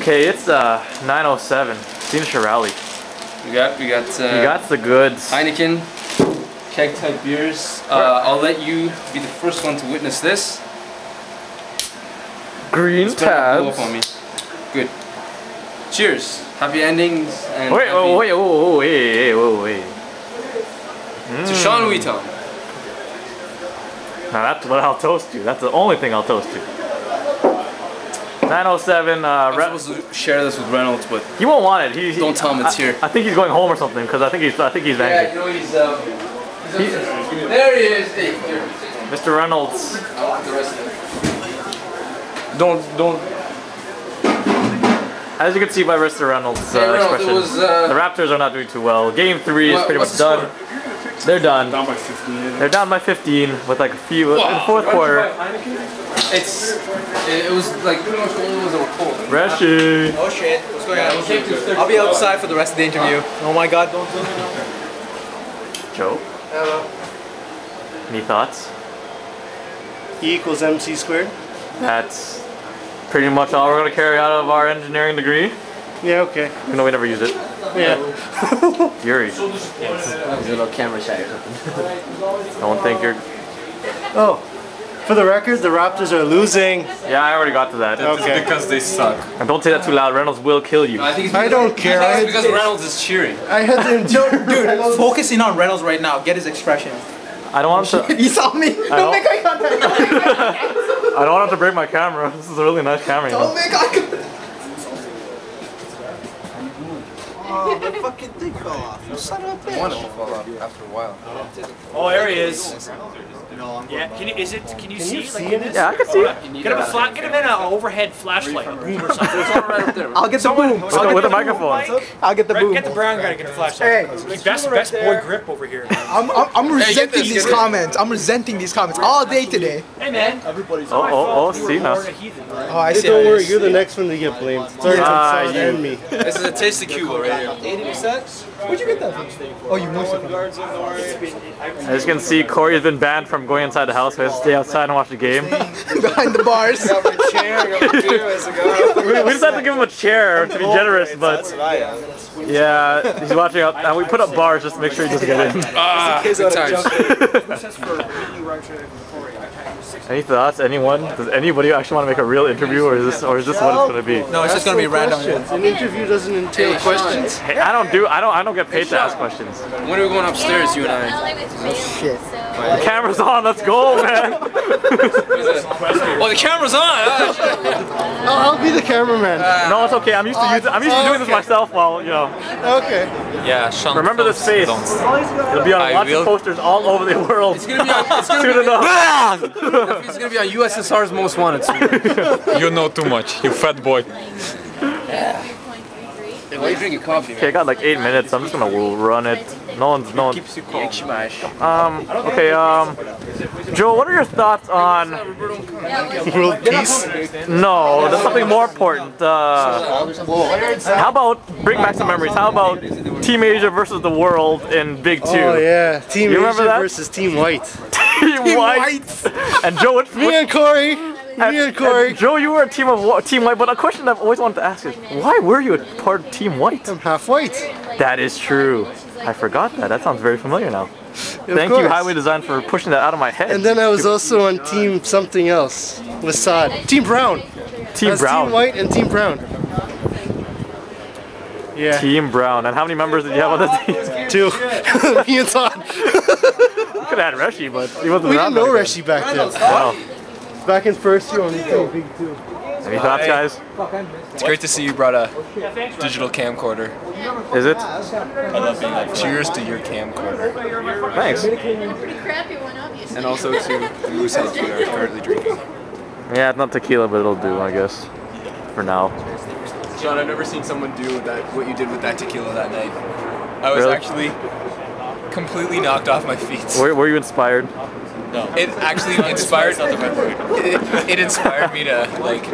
Okay, it's uh 907. Signature Rally. We got we got uh, You got the goods. Heineken keg type beers. Uh, I'll let you be the first one to witness this. Green It's not blow tabs. up on me. Good. Cheers. Happy endings and Wait, happy oh, wait, oh, oh, wait, wait, wait, wait. to Sean Wheaton. Now that's what I'll toast to. That's the only thing I'll toast to. 907. Uh, I'm supposed to share this with Reynolds, but he won't want it. He, he- Don't tell him it's I- here. I, think he's going home or something because I think he's I think he's yeah, angry. you know he's um. He's upstairs. there he is. Hey, here. Mr. Reynolds. I want the rest of it. Don't don't. As you can see by Mr. Reynolds' uh, Hey, Reynolds, expression, was, uh, the Raptors are not doing too well. Game three is pretty much what's the done. They're done. Down by 15. They're down by 15 with like a few in the Wow. fourth quarter. It's it, it was like pretty much the only ones that were cold. Reshi. Oh shit, what's going on? It came to 30 I'll be outside for the rest of the interview. Oh my god, don't Joe. Hello. Any thoughts? E equals MC squared? That's pretty much all we're going to carry out of our engineering degree. Yeah, okay. Even though we never use it. Yeah. Yuri, There's a little camera shy or something. don't think you're. Oh, for the record, the Raptors are losing. Yeah, I already got to that. Okay. because they suck. And don't say that too loud. Reynolds will kill you. I think I don't care. I think I- it's because Reynolds is cheering. I had to endure. Dude, focus in on Reynolds right now. Get his expression. I don't want him to. He saw me. don't- Don't make eye contact. I don't want him to break my camera. This is a really nice camera. You Don't know? make eye contact. Oh, the fucking thing fell off. You son of a One bitch. will fall off after a while. Oh, there he is. Yeah, can you, is it, can you see? see like, it? Yeah, I can see it. Get him a flat, get him in an overhead flashlight, a boom or something. right. I'll get the boom. With the, with the microphone. I'll get the Right, boom. get the brown guy to get the flashlight. Like, best, best boy grip over here. I'm, I'm, I'm get resenting this, these comments. I'm resenting these comments all day today. Hey man, Oh, oh, oh, see now. Oh, I see. Don't worry, you're the next one to get blamed. It's already Ah, on you. and me. This is a taste of Cuba right here. Where'd you get that from? Oh, you moist it from As you can see, Corey has been banned from going inside the house. He has to stay outside and watch the game. behind the bars. we, we decided to give him a chair to be generous, but yeah, he's watching up. And we put up bars just to make sure he doesn't get in. Ah, good times. Any thoughts? Anyone? Does anybody actually want to make a real interview, or is this, or is this what it's gonna be? No, it's just gonna be random. Questions. An interview doesn't entail questions. Hey, I don't do. I don't. I don't get paid to ask questions. When are we going upstairs, you and I? Shit. The camera's on. Let's go, man. Oh, the camera's on. Ah, shit. I'll, I'll be the cameraman. No, it's okay. I'm used to using. I'm used to doing this myself. While you know, Okay. Yeah, Sean. remember this face. It'll be on I lots will. of posters all over the world. It's gonna be on. It's gonna Soon enough. be, it's gonna be on USSR's most wanted. You know too much, you fat boy. Yeah. Why are you drinking coffee, Okay, I got like eight minutes. I'm just gonna run it. No one's no. One, um. Okay. Um. Joe, what are your thoughts on? World peace. No, there's something more important. Uh, how about bring back some memories? How about Team Asia versus the world in Big Two? Oh yeah, Team You remember Asia versus Team White. Team White. And Joe, what, Me and Corey. Me and Corey. Joe, you were a team of Team White, but a question I've always wanted to ask is, why were you a part of Team White? I'm half white. That is true. I forgot that. That sounds very familiar now. Of Thank you. Highway Design, for pushing that out of my head. And then I was also on Team something else with Saad. Team Brown. Team Brown. Team White and Team Brown. Yeah. Team Brown. And how many members did you have on the team? Two. Me and Todd. Could have had Reshi, but he wasn't We didn't know back Reshi back then. then. Wow. Back in first year on the team Big Two. Any thoughts, guys? It's great to see you brought a oh, digital camcorder. Is it? I love being like, cheers to your camcorder. Thanks. Pretty crappy one, obviously. And also to the Mooseheads we are currently drinking. Yeah, not tequila, but it'll do, I guess. For now. Sean, I've never seen someone do that what you did with that tequila that night. I was Really? actually completely knocked off my feet. Were, were you inspired? No. It actually inspired it, it inspired me to like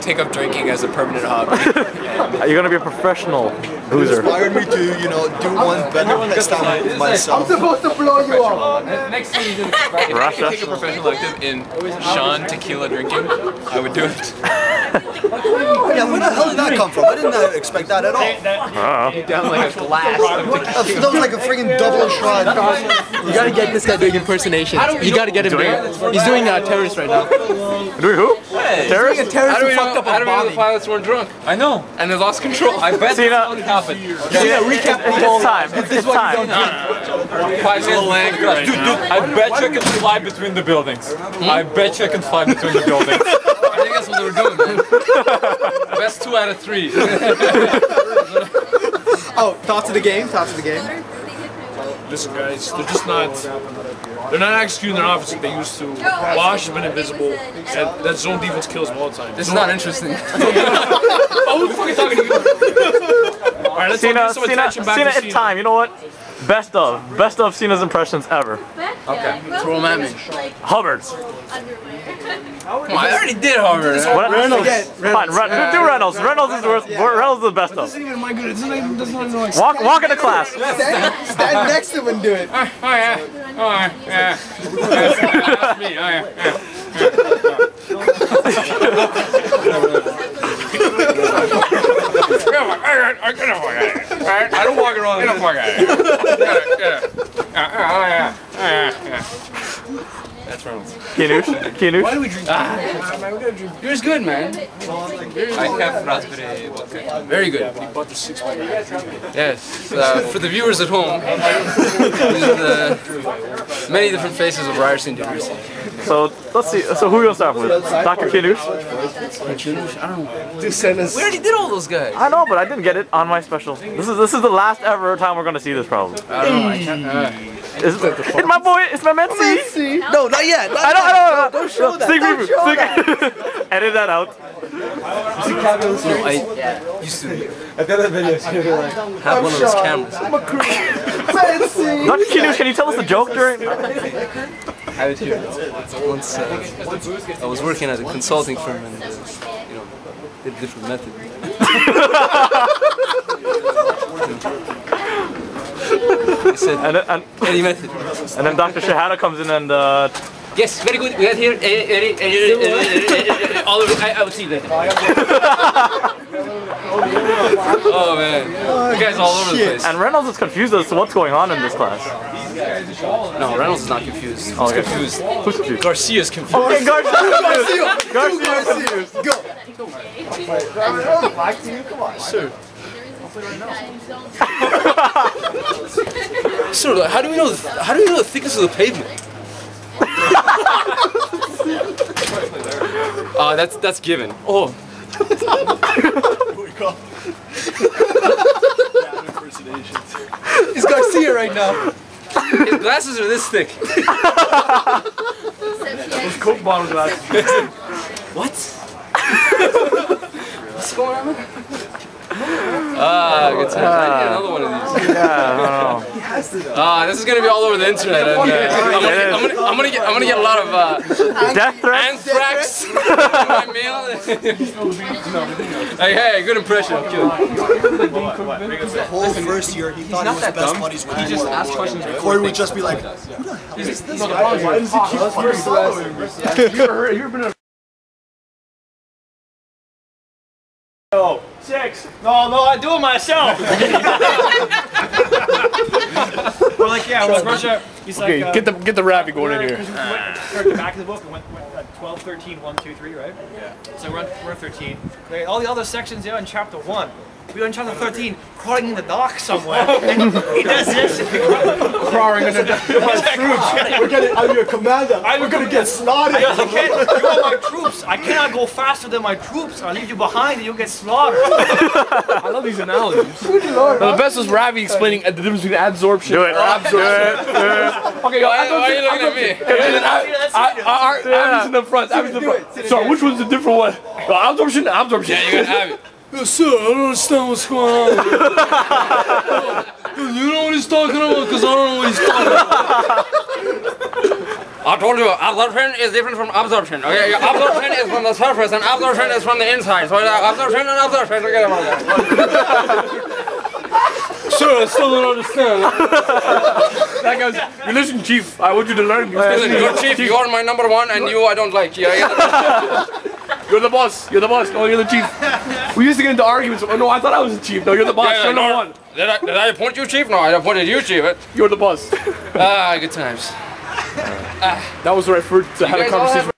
take up drinking as a permanent hobby. Are you gonna be a professional boozer? inspired me to, you know, do one better next time myself. I'm supposed to blow you up. Next thing you do, is If I could take a professional elective in Sean tequila drinking, I would do it. Yeah, where the hell did that come from? I didn't uh, expect that at all. Down like a glass. That that was like a freaking double shot. You gotta get this guy doing impersonations. You gotta get him doing. He's doing uh, terrorist right now. Doing who? Terrorist? He's doing a terrorist who fucked know, up how a do we know the pilots weren't drunk? I know. And they lost control. I bet Cena, happened. Cena, recap it's time. It's time. five minutes. Dude, dude, I bet you I can fly between the buildings. I bet you I can fly between the buildings. I think that's what they were doing, man. Best two out of three. Oh, thoughts of the game? Thoughts of the game? Listen, guys, they're just not. They're not executing their offense like they used to. Wash has been invisible, and that zone defense kills them all the time. This is not interesting. Oh, who's fucking talking to you? All right, let's Cena, get some Cena, attention back Cena, to it's time. You know what? Best of. Best of Cena's impressions ever. Okay. Throw 'em at me. Hubbard. Come on, I already did Harvard. What? Reynolds. Fine, Ren- do Reynolds. Reynolds is worth. Reynolds is the best of. even my good. It's not even, doesn't even like. Walk, walk into class. Stand, stand next to him and do it. Oh yeah. Oh yeah. yeah. That's me. Oh yeah. I don't walk around. I don't walk That's Reynolds. Kinush. Kinush? Why do we drink? Yours good, man. I have raspberry vodka. Very good. Yes. Uh, for the viewers at home, the many different faces of Ryerson University. So let's see. So who you gonna start with? Dr. Kinush. Kinush? I don't send us. We already did all those guys. I know, but I didn't get it on my special. This is this is the last ever time we're gonna see this problem. I don't know. I can't, uh, It's, it's my boy. It's my man C. No, not yet. Not I don't. I yet. don't. Don't show that. Sneak Don't preview. show Sneak- Edit that out. no, I used to have one of those cameras. i'm Dr. Kinush, can you tell us the joke during? I was here once. Uh, I was working at a consulting firm and uh, you know did a different method. Said And then, and, any method. and then Dr. Shahada comes in and uh, Yes, very good. We have here eh, eh, eh, eh, eh, all of. I, I will see later. oh man, you guys all over the place. and Reynolds is confused as to what's going on in this class. No, Reynolds is not confused. He's Oh, okay. confused. Who's confused? Garcia's confused. Okay, Garcia. Garcia is confused. Sir. Sir, like, how do we know? The, how do we know the thickness of the pavement? Uh, that's that's given. Oh, It's Garcia right now. his glasses are this thick. Those Coke bottle glass. What? What's going on? Ah, good times. I need another one of these. Yeah, I don't. Ah, this is gonna be all over the internet. And, uh, I'm, gonna, I'm, gonna, I'm gonna get I'm gonna get a lot of uh, Death threats. anthrax in my mail. hey, hey, good impression. I'm. The whole first year, he thought he was best buddies with He just asked questions. Corey would just be like, No, no, I do it myself. we're like, yeah, we're Russia. He's like, uh, Get the get the rabbit going in here. We went, the back of the book and went, went 12, 13, 1, 2, 3, right? Yeah. So we're on, we're on 13. Okay, all the other sections there in chapter 1. We're in chapter 13, crawling in the dark somewhere. and he does this. Crawling in the dark. We're getting out of your commander. I'm gonna get slaughtered. I can't, you are my troops. I cannot go faster than my troops. I'll leave you behind and you'll get slaughtered. I love these analogies. Now, the best was Ravi explaining the difference between adsorption Do it. or absorption. Okay, go. Why, why are you looking at me? And then I, I, I, I, Abby's in the front. Abby's in the front. Sorry, which one's the different one? No, absorption, absorption. Yeah, you gotta have it. Sir, I don't understand what's going on. you know what he's talking about? Because I don't know what he's talking about. I told you, absorption is different from absorption. Okay, adsorption is from the surface and absorption is from the inside. So absorption and absorption, forget about that. Sir, I still don't understand. that goes, you listen, Chief, I want you to learn. Listen, you're chief, you're my number one, and you I don't like. Yeah, yeah. You're the boss. You're the boss. No, you're the chief. We used to get into arguments. Oh, no, I thought I was the chief. No, you're the boss. Yeah, you're no. the one. Did I, did I appoint you chief? No, I appointed you chief. You're the boss. Ah, good times. That was right for to have a conversation.